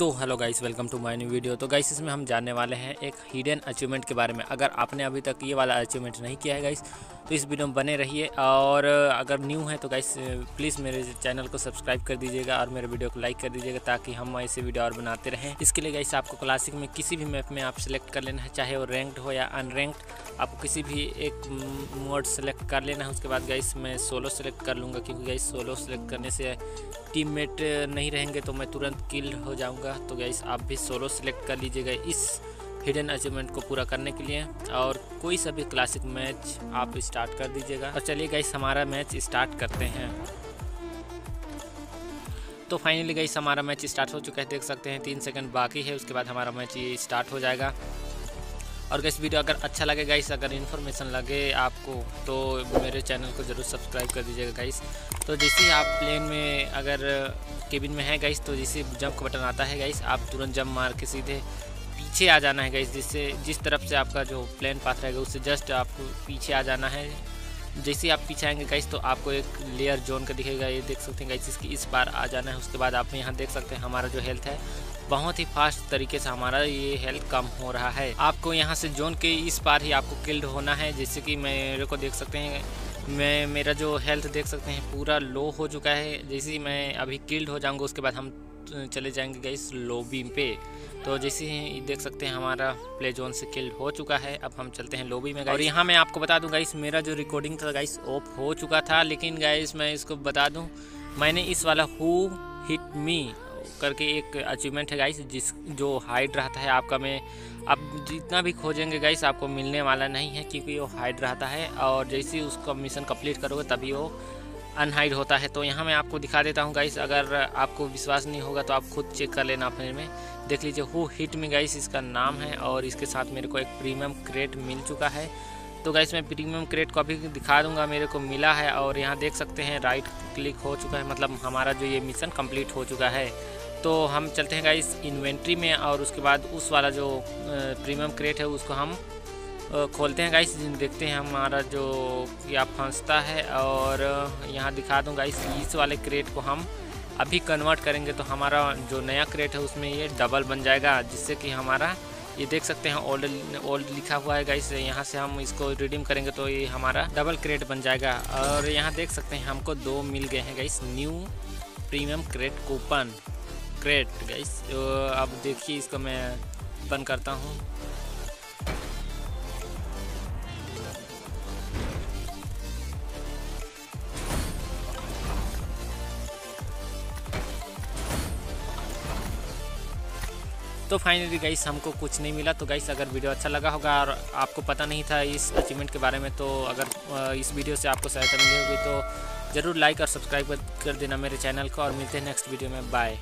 तो hello guys, welcome to my new video. तो guys, इसमें हम जानने वाले हैं एक हिडन अचीवमेंट के बारे में। अगर आपने अभी तक ये वाला अचीवमेंट नहीं किया है गाइस तो इस वीडियो में बने रहिए। और अगर न्यू है तो गाइस प्लीज़ मेरे चैनल को सब्सक्राइब कर दीजिएगा और मेरे वीडियो को लाइक कर दीजिएगा ताकि हम ऐसे वीडियो और बनाते रहें। इसके लिए गाइस, आपको क्लासिक में किसी भी मैप में आप सेलेक्ट कर लेना है, चाहे वो रैंक्ड हो या अनरैंक्ड आपको किसी भी एक मोड सेलेक्ट कर लेना है। उसके बाद गाइस, मैं सोलो सेलेक्ट कर लूँगा, क्योंकि गाइस सोलो सेलेक्ट करने से टीममेट नहीं रहेंगे तो मैं तुरंत किल हो जाऊँगा। तो गाइस आप भी सोलो सेलेक्ट कर लीजिएगा इस हिडन अचीवमेंट को पूरा करने के लिए। और कोई सा भी क्लासिक मैच आप स्टार्ट कर दीजिएगा। और चलिए गाइस हमारा मैच स्टार्ट करते हैं। तो फाइनली गाइस हमारा मैच स्टार्ट हो चुका है। देख सकते हैं, तीन सेकंड बाकी है। उसके बाद हमारा मैच ये स्टार्ट हो जाएगा। और गैस वीडियो अगर अच्छा लगे गाइस अगर इन्फॉर्मेशन लगे आपको तो मेरे चैनल को ज़रूर सब्सक्राइब कर दीजिएगा गाइस तो जैसे आप प्लेन में अगर केबिन में है गाइस तो जैसे जंप का बटन आता है गाइस आप तुरंत जंप मार के सीधे पीछे आ जाना है गाइस जिससे, जिस तरफ़ से आपका जो प्लेन पाथ रहेगा, उससे जस्ट आपको पीछे आ जाना है. जैसे आप पीछे आएँगे गाइस तो आपको एक लेयर जोन का दिखेगा. ये देख सकते हैं गाइस इसकी इस बार आ जाना है, उसके बाद आप यहाँ देख सकते हैं, हमारा जो हेल्थ है बहुत ही फास्ट तरीके से हमारा ये हेल्थ कम हो रहा है। आपको यहाँ से जोन के इस पार ही आपको किल्ड होना है जैसे कि मेरे को देख सकते हैं, मैं, मेरा जो हेल्थ देख सकते हैं, पूरा लो हो चुका है। जैसे मैं अभी किल्ड हो जाऊँगा, उसके बाद हम चले जाएँगे गाइस लोबी पे। तो जैसे ही देख सकते हैं, हमारा प्ले जोन से किल्ड हो चुका है। अब हम चलते हैं लोबी में और यहाँ मैं आपको बता दूँ गाइस मेरा जो रिकॉर्डिंग था गाइस ऑफ़ हो चुका था। लेकिन गाइस मैं इसको बता दूँ, मैंने इस वाला हु हिट मी करके एक अचीवमेंट है गाइस जिस, जो हाइड रहता है आपका में। आप जितना भी खोजेंगे गाइस आपको मिलने वाला नहीं है, क्योंकि वो हाइड रहता है। और जैसे ही उसका मिशन कंप्लीट करोगे, तभी वो अनहाइड होता है। तो यहाँ मैं आपको दिखा देता हूँ गाइस अगर आपको विश्वास नहीं होगा तो आप खुद चेक कर लेना अपने में। देख लीजिए हु हिट में गाइस इसका नाम है। और इसके साथ मेरे को एक प्रीमियम क्रेट मिल चुका है। तो गाइस मैं प्रीमियम क्रेट को अभी दिखा दूँगा, मेरे को मिला है और यहाँ देख सकते हैं राइट क्लिक हो चुका है मतलब हमारा जो ये मिशन कंप्लीट हो चुका है। तो हम चलते हैं गाइस इन्वेंट्री में और उसके बाद उस वाला जो प्रीमियम क्रेट है, उसको हम खोलते हैं गाइस देखते हैं हमारा जो क्या फंसता है और यहाँ दिखा दूँ गाइस इस वाले क्रेट को हम अभी कन्वर्ट करेंगे तो हमारा जो नया क्रेट है, उसमें ये डबल बन जाएगा, जिससे कि हमारा ये देख सकते हैं ओल्ड ओल्ड लिखा हुआ है गाइस यहाँ से हम इसको रिडीम करेंगे तो ये हमारा डबल क्रेट बन जाएगा। और यहाँ देख सकते हैं, हमको दो मिल गए हैं guys new premium crate coupon crate guys अब देखिए इसको मैं बंद करता हूँ। तो फाइनली गाइस हमको कुछ नहीं मिला। तो गाइस अगर वीडियो अच्छा लगा होगा और आपको पता नहीं था इस अचीवमेंट के बारे में तो अगर इस वीडियो से आपको सहायता मिली होगी तो ज़रूर लाइक और सब्सक्राइब कर देना मेरे चैनल को और मिलते हैं नेक्स्ट वीडियो में। बाय